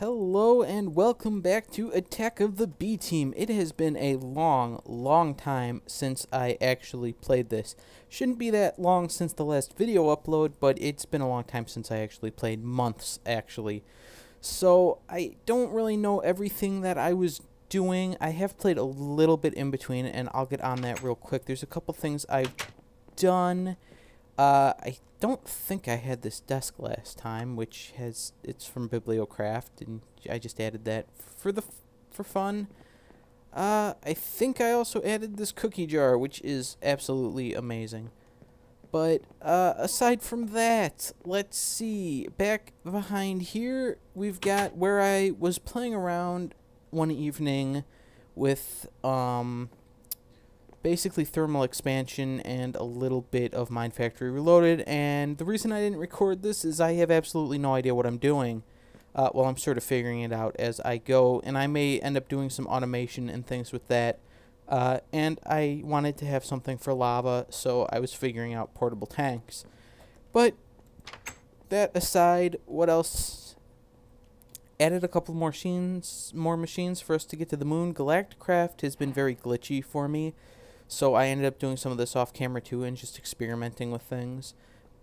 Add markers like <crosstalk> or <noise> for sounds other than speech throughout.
Hello and welcome back to Attack of the B Team. It has been a long, long time since I actually played this. Shouldn't be that long since the last video upload, but it's been a long time since I actually played. Months, actually. So, I don't really know everything that I was doing. I have played a little bit in between, and I'll get on that real quick. There's a couple things I've done. Uh, I don't think I had this desk last time, which has it's from Bibliocraft, and I just added that for the for fun. Uh, I think I also added this cookie jar, which is absolutely amazing. But uh, aside from that, let's see. Back behind here, we've got where I was playing around one evening with um basically thermal expansion and a little bit of Minefactory Reloaded. And the reason I didn't record this is I have absolutely no idea what I'm doing. Uh, well, I'm sort of figuring it out as I go, and I may end up doing some automation and things with that. Uh, and I wanted to have something for lava, so I was figuring out portable tanks. But that aside, what else? Added a couple more machines, more machines for us to get to the moon. Galacticraft has been very glitchy for me. So I ended up doing some of this off camera too and just experimenting with things.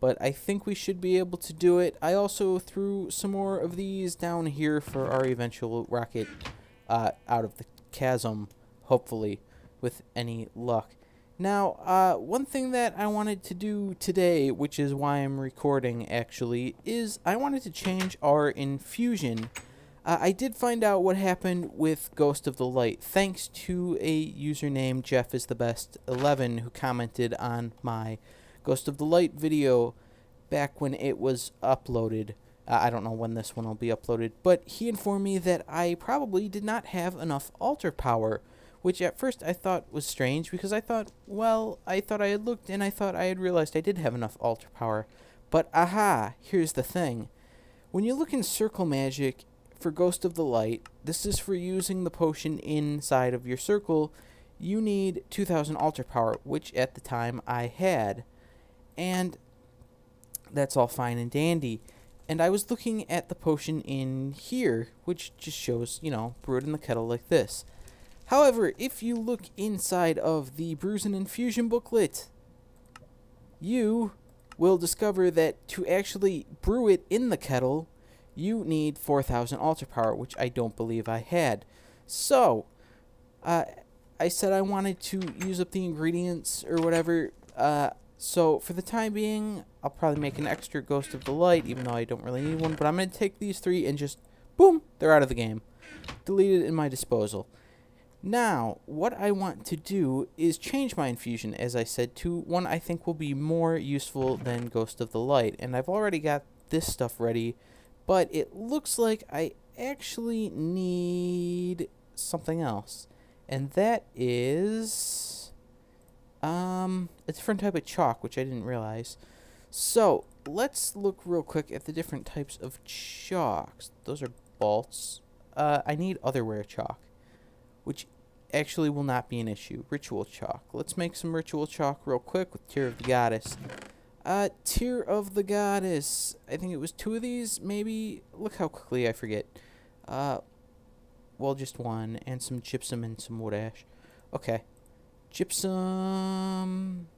But I think we should be able to do it. I also threw some more of these down here for our eventual rocket uh, out of the chasm, hopefully, with any luck. Now, uh, one thing that I wanted to do today, which is why I'm recording actually, is I wanted to change our infusion uh, I did find out what happened with Ghost of the Light thanks to a username Jeff is the best 11 who commented on my Ghost of the Light video back when it was uploaded. Uh, I don't know when this one will be uploaded, but he informed me that I probably did not have enough altar power, which at first I thought was strange because I thought, well, I thought I had looked and I thought I had realized I did have enough altar power. But aha, here's the thing. When you look in Circle Magic, for Ghost of the Light, this is for using the potion inside of your circle, you need 2000 altar power, which at the time I had. And that's all fine and dandy. And I was looking at the potion in here, which just shows, you know, brew it in the kettle like this. However, if you look inside of the Brews and Infusion booklet, you will discover that to actually brew it in the kettle, you need 4,000 altar power, which I don't believe I had. So, uh, I said I wanted to use up the ingredients or whatever. Uh, so, for the time being, I'll probably make an extra Ghost of the Light, even though I don't really need one. But I'm going to take these three and just, boom, they're out of the game. Deleted in my disposal. Now, what I want to do is change my infusion, as I said, to one I think will be more useful than Ghost of the Light. And I've already got this stuff ready but it looks like I actually need something else. And that is um, a different type of chalk, which I didn't realize. So, let's look real quick at the different types of chalks. Those are bolts. Uh, I need otherwhere chalk, which actually will not be an issue. Ritual chalk. Let's make some ritual chalk real quick with Tear of the Goddess. Uh, Tear of the Goddess. I think it was two of these, maybe. Look how quickly I forget. Uh, well, just one. And some gypsum and some wood ash. Okay. Gypsum.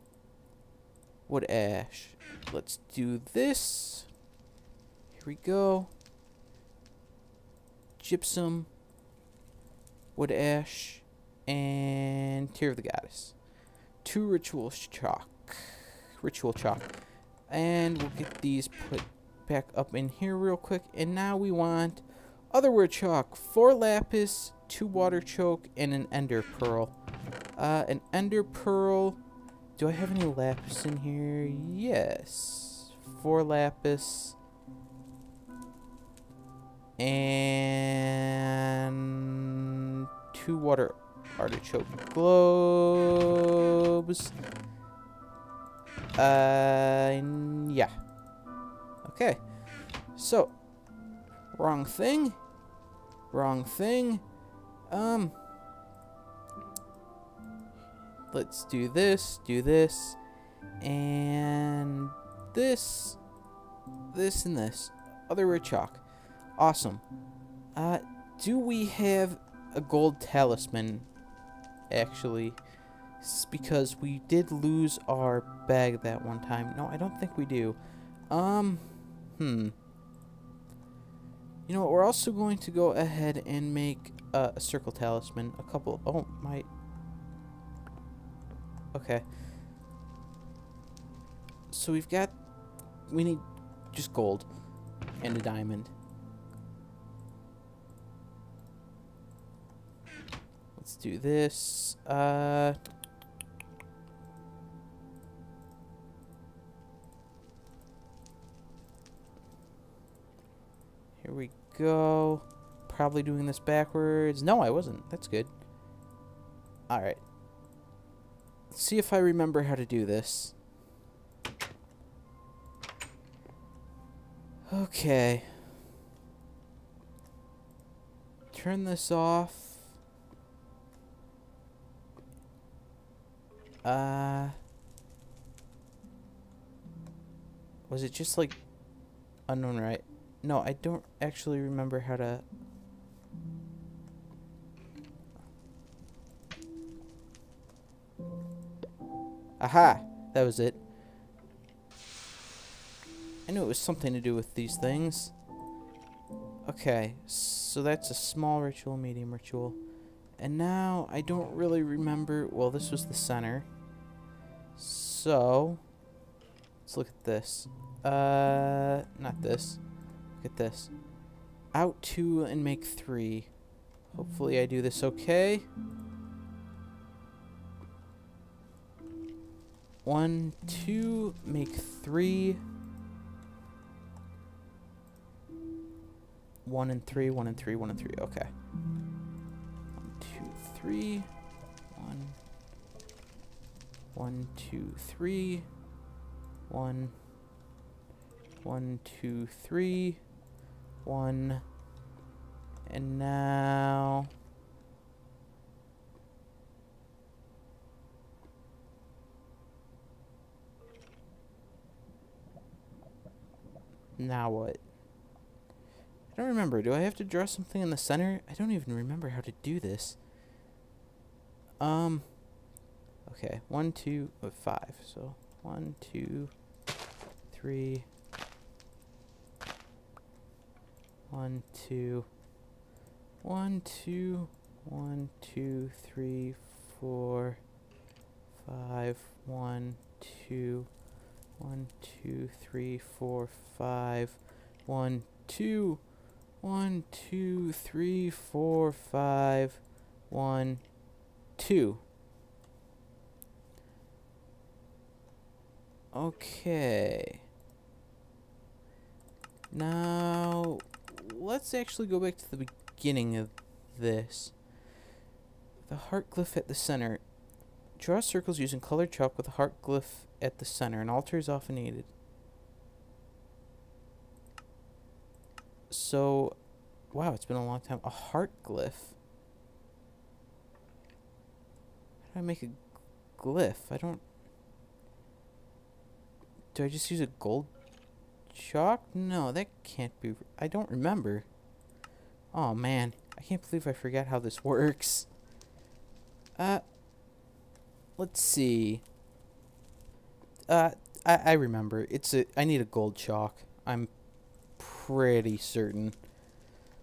Wood ash. Let's do this. Here we go. Gypsum. Wood ash. And Tear of the Goddess. Two ritual chalk ritual chalk. And we'll get these put back up in here real quick. And now we want otherwhere chalk, four lapis, two water choke, and an ender pearl. Uh, an ender pearl. Do I have any lapis in here? Yes. Four lapis. And two water artichoke globes. Uh, yeah. Okay. So, wrong thing. Wrong thing. Um, let's do this, do this, and this, this, and this. Otherwhere chalk. Awesome. Uh, do we have a gold talisman? Actually, because we did lose our bag that one time. No, I don't think we do. Um, hmm. You know what? We're also going to go ahead and make uh, a circle talisman. A couple. Oh my. Okay. So we've got. We need just gold and a diamond. Let's do this. Uh. Here we go. Probably doing this backwards. No, I wasn't. That's good. Alright. Let's see if I remember how to do this. Okay. Turn this off. Uh... Was it just like unknown right? No, I don't actually remember how to... Aha! That was it. I knew it was something to do with these things. Okay, so that's a small ritual, medium ritual. And now, I don't really remember... Well, this was the center. So, let's look at this. Uh, not this. Look at this. Out two and make three. Hopefully I do this okay. One, two, make three. One and three, one and three, one and three. Okay. One, two, three. One. One, two, three. One. One, two, three. One. And now... Now what? I don't remember. Do I have to draw something in the center? I don't even remember how to do this. Um... Okay, one, two, uh, five. So, one, two, three, one, two, one, two, one, two, three, four, five, one, two, one, two, three, four, five, one, two, one, two, three, four, five, one, two. Okay. Now, let's actually go back to the beginning of this. The heart glyph at the center. Draw circles using colored chalk with a heart glyph at the center. An altar is often needed. So, wow, it's been a long time. A heart glyph. How do I make a glyph? I don't... Do I just use a gold chalk? No, that can't be... I don't remember. Oh, man. I can't believe I forgot how this <laughs> works. Uh, let's see. Uh, I, I remember. It's a... I need a gold chalk. I'm pretty certain.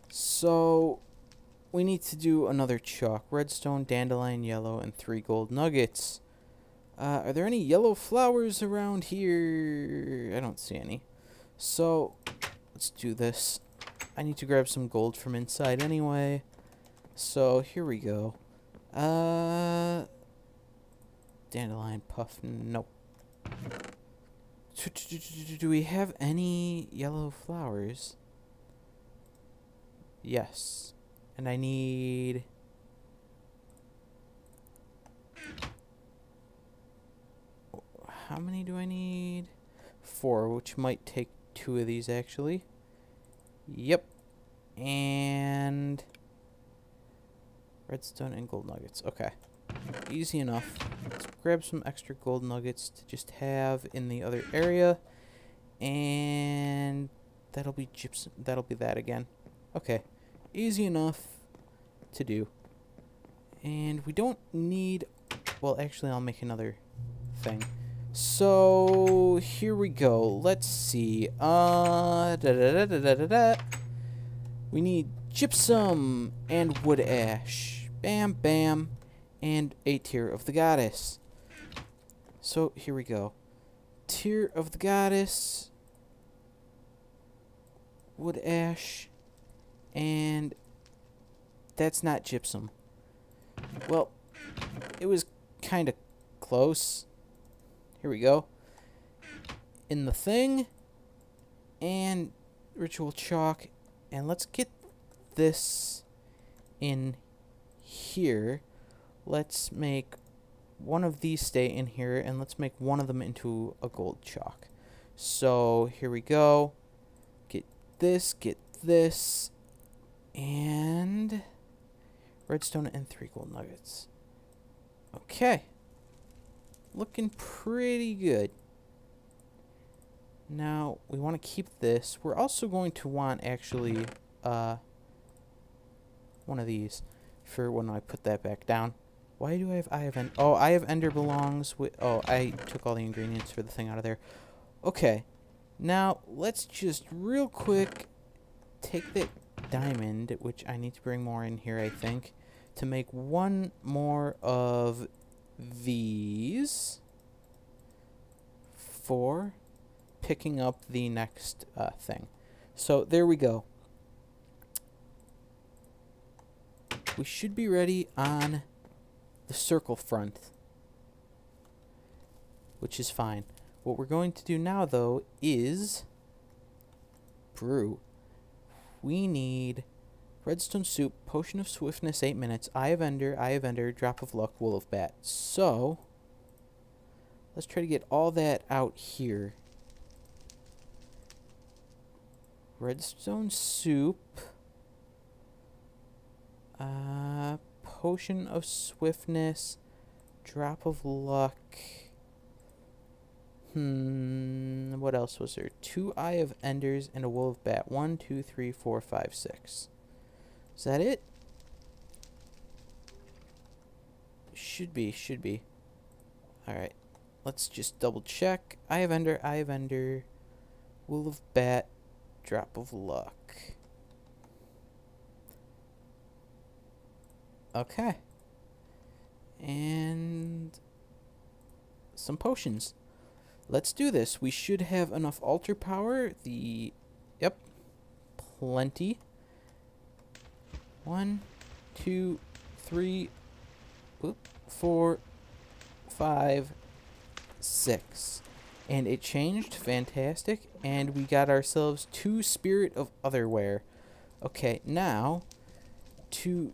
So, we need to do another chalk. Redstone, dandelion, yellow, and three gold nuggets. Uh, are there any yellow flowers around here? I don't see any. So, let's do this. I need to grab some gold from inside anyway. So, here we go. Uh, dandelion puff, nope. Do we have any yellow flowers? Yes. And I need... how many do I need? Four, which might take two of these actually. Yep. And redstone and gold nuggets. Okay. Easy enough. Let's grab some extra gold nuggets to just have in the other area. And that'll be gypsum. That'll be that again. Okay. Easy enough to do. And we don't need... Well, actually, I'll make another thing. So, here we go. Let's see. Uh, da da da. We need gypsum and wood ash. Bam, bam. And a tear of the goddess. So, here we go. Tear of the goddess. Wood ash. And that's not gypsum. Well, it was kind of close. Here we go. In the thing. And ritual chalk. And let's get this in here. Let's make one of these stay in here. And let's make one of them into a gold chalk. So here we go. Get this, get this. And redstone and three gold nuggets. Okay. Looking pretty good. Now, we want to keep this. We're also going to want, actually, uh, one of these for when I put that back down. Why do I have I have Ender? Oh, Eye of Ender belongs with... Oh, I took all the ingredients for the thing out of there. Okay. Now, let's just real quick take that diamond, which I need to bring more in here, I think, to make one more of these for picking up the next uh, thing. So there we go. We should be ready on the circle front, which is fine. What we're going to do now, though, is brew. We need Redstone soup, potion of swiftness, 8 minutes, eye of ender, eye of ender, drop of luck, wool of bat. So, let's try to get all that out here. Redstone soup, uh, potion of swiftness, drop of luck. Hmm, what else was there? Two Eye of Enders and a Wool of Bat. One, two, three, four, five, six. Is that it? Should be, should be. Alright. Let's just double check. Eye of Ender, Eye of Ender, Wool of Bat, Drop of Luck. Okay. And some potions. Let's do this. We should have enough altar power. The, yep, plenty. One, two, three, whoop, four, five, six. And it changed. Fantastic. And we got ourselves two Spirit of Otherwhere. Okay, now, to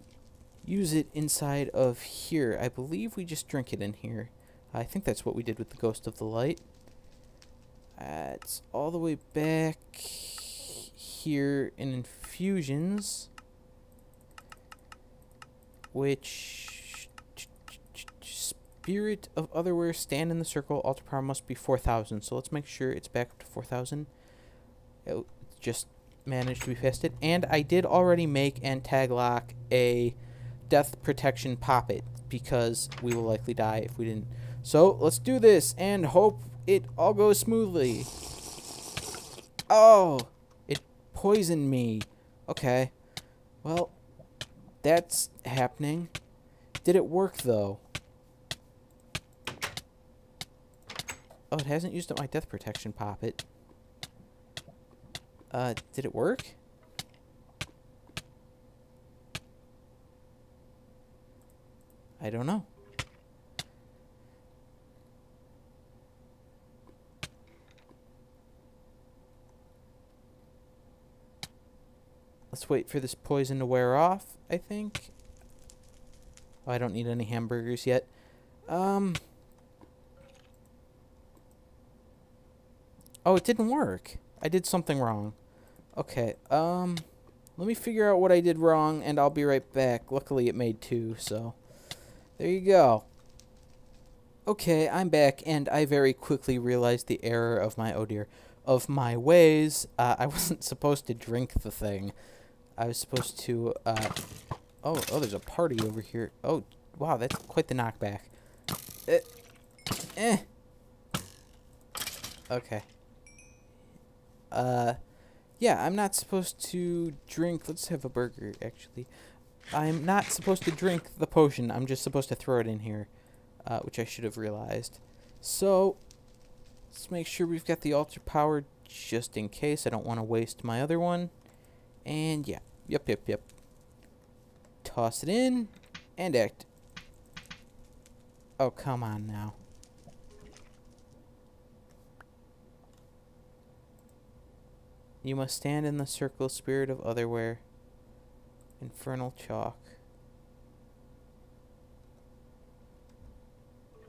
use it inside of here, I believe we just drink it in here. I think that's what we did with the Ghost of the Light. Uh, it's all the way back here in infusions which spirit of otherwhere stand in the circle? Altar power must be 4000 so let's make sure it's back up to 4000 it just managed to be fested and I did already make and tag lock a death protection poppet because we will likely die if we didn't. So let's do this and hope it all goes smoothly. Oh it poisoned me. Okay. Well that's happening. Did it work, though? Oh, it hasn't used up my death protection poppet. Uh, did it work? I don't know. Wait for this poison to wear off, I think. Oh, I don't need any hamburgers yet. Um... Oh, it didn't work. I did something wrong. Okay, um... Let me figure out what I did wrong, and I'll be right back. Luckily, it made two, so... There you go. Okay, I'm back, and I very quickly realized the error of my, oh dear, of my ways. Uh, I <laughs> wasn't supposed to drink the thing. I was supposed to, uh, oh, oh, there's a party over here. Oh, wow, that's quite the knockback. Eh. eh. Okay. Uh, yeah, I'm not supposed to drink, let's have a burger, actually. I'm not supposed to drink the potion, I'm just supposed to throw it in here, uh, which I should have realized. So, let's make sure we've got the altar power just in case. I don't want to waste my other one. And yeah, yep, yep, yep. Toss it in and act. Oh, come on now. You must stand in the circle, spirit of otherwhere. Infernal chalk.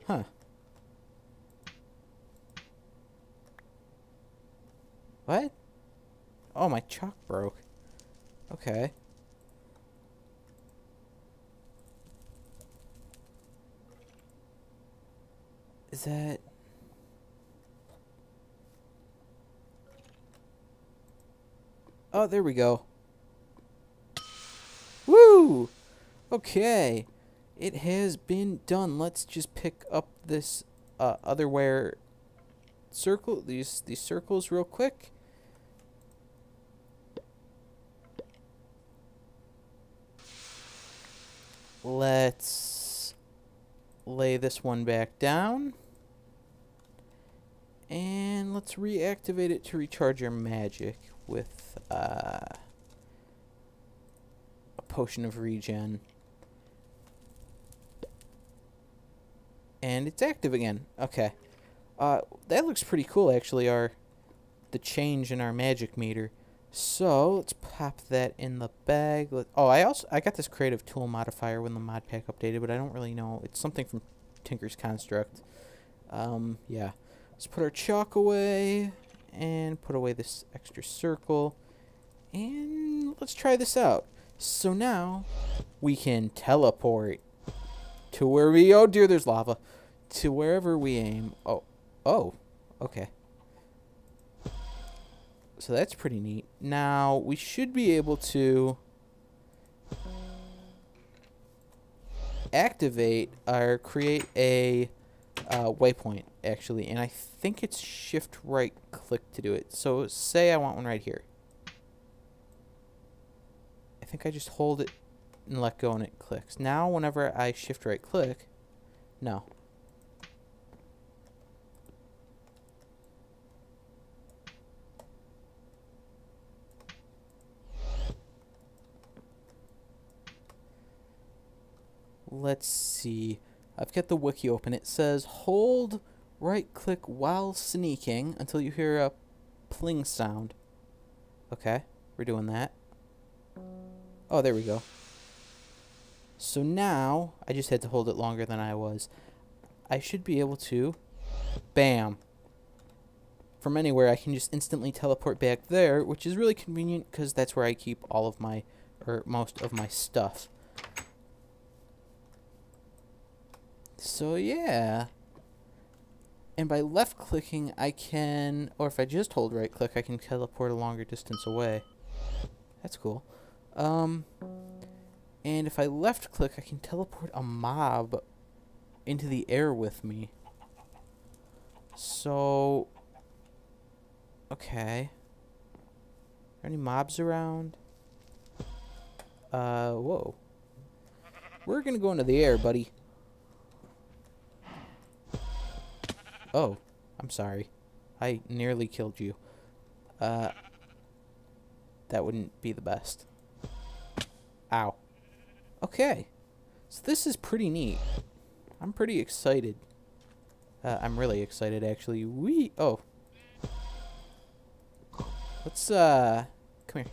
Huh. What? Oh, my chalk broke. Okay. Is that... Oh, there we go. Woo! Okay. It has been done. Let's just pick up this uh, otherwhere circle, these, these circles real quick. Let's lay this one back down. And let's reactivate it to recharge our magic with uh, a potion of regen. And it's active again. Okay. Uh, that looks pretty cool, actually, our the change in our magic meter. So, let's pop that in the bag. Let, oh, I also I got this creative tool modifier when the mod pack updated, but I don't really know. It's something from Tinker's Construct. Um, yeah. Let's put our chalk away and put away this extra circle. And let's try this out. So now we can teleport to where we... Oh, dear, there's lava. To wherever we aim. Oh, oh, okay. So that's pretty neat. Now, we should be able to activate or create a uh, waypoint, actually. And I think it's shift right click to do it. So say I want one right here. I think I just hold it and let go and it clicks. Now, whenever I shift right click, no, let's see. I've got the wiki open. It says hold right click while sneaking until you hear a pling sound. Okay, we're doing that. Oh, there we go. So now, I just had to hold it longer than I was. I should be able to, bam, from anywhere I can just instantly teleport back there, which is really convenient because that's where I keep all of my, or most of my stuff. So yeah. And by left clicking, I can, or if I just hold right click, I can teleport a longer distance away. That's cool. Um, and if I left click, I can teleport a mob into the air with me. So, okay. Are any mobs around? Uh, whoa. We're gonna go into the air, buddy. Oh, I'm sorry. I nearly killed you. Uh, that wouldn't be the best. Ow. Okay. So this is pretty neat. I'm pretty excited. Uh, I'm really excited, actually. We Oh. Let's, uh... Come here.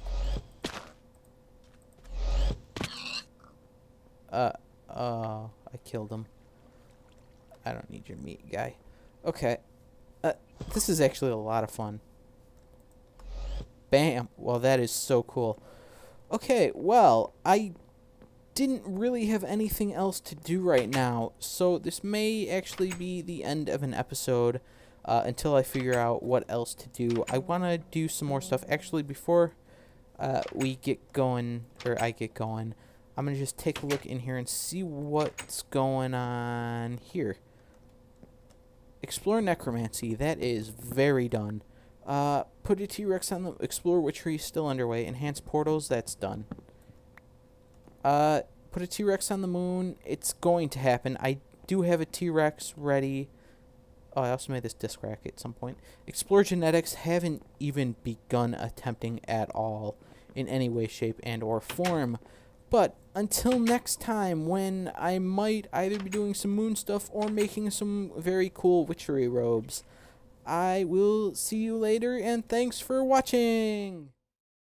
Uh, oh, I killed him. I don't need your meat, guy. Okay. Uh, this is actually a lot of fun. Bam. Well, that is so cool. Okay, well, I didn't really have anything else to do right now, so this may actually be the end of an episode uh, until I figure out what else to do. I want to do some more stuff. Actually, before uh, we get going, or I get going, I'm going to just take a look in here and see what's going on here. Explore necromancy. That is very done. Uh, put a T-Rex on the... Explore witchery still underway. Enhance portals. That's done. Uh, put a T-Rex on the moon. It's going to happen. I do have a T-Rex ready. Oh, I also made this disc rack at some point. Explore genetics. Haven't even begun attempting at all in any way, shape, and or form. But until next time, when I might either be doing some moon stuff or making some very cool witchery robes, I will see you later, and thanks for watching!